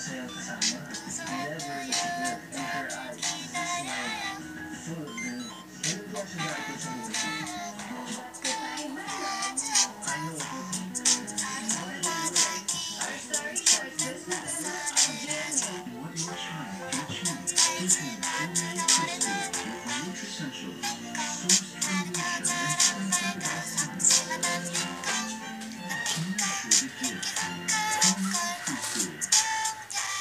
sail to. Never is in her eyes You I you.